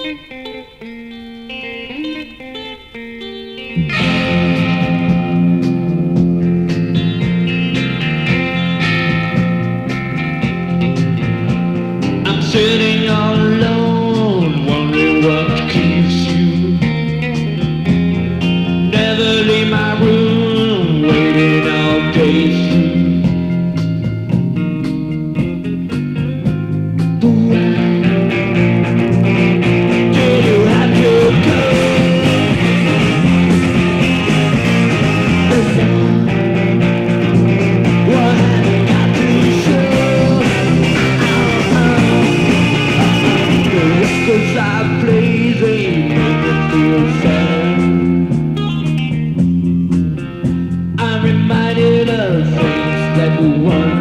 I'm sitting all alone, wondering what keeps you. Never leave my things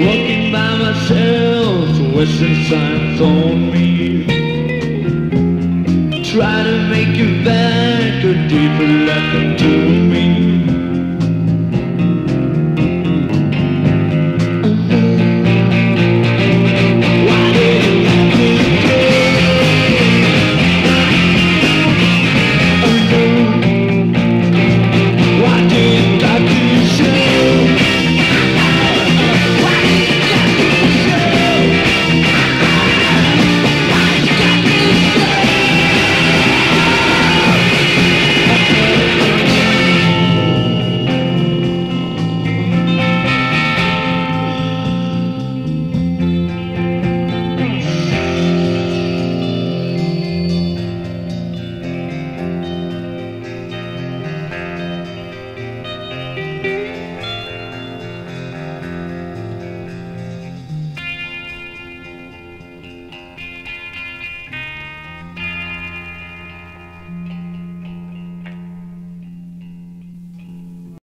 Walking by myself, wishing signs on me. Try to make it back a deeper left into